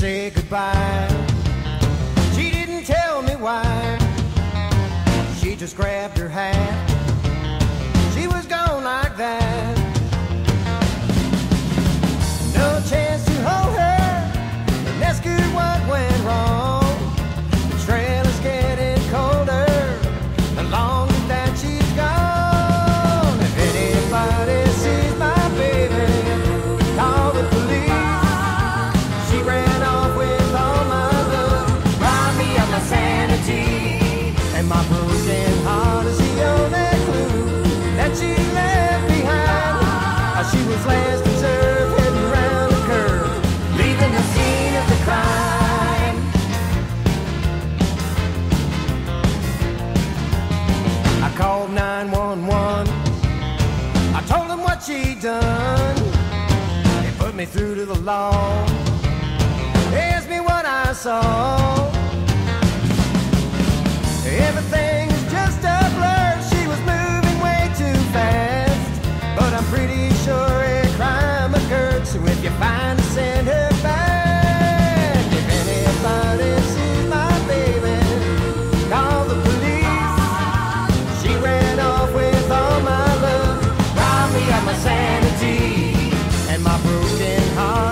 say goodbye. She didn't tell me why. She just grabbed her hand. done. They put me through to the law. They asked me what I saw. been hard.